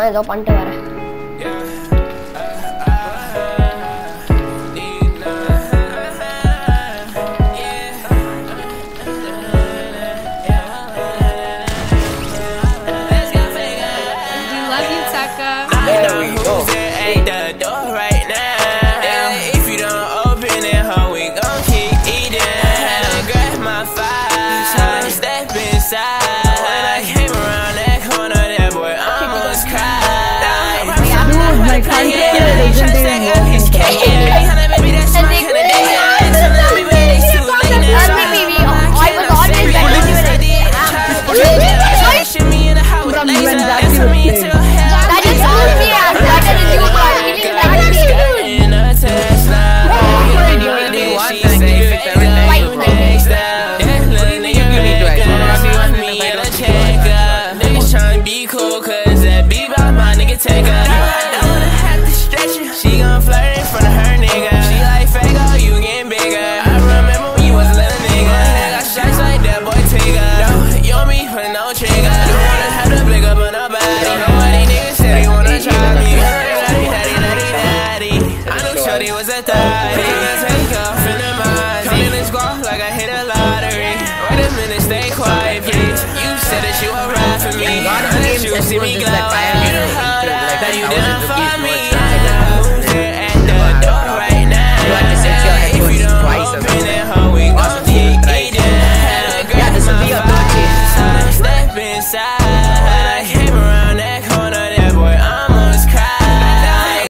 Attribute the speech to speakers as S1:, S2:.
S1: ஏதோ பண்ணிட்டு வரேன்.
S2: like honey. Yeah, they just that his cake. take a He was a thot. He was a friend of mine. Come in and squad like I hit a lottery. Wait a minute, stay quiet, please. You said that you were right for me. That you see me glow. You know how to.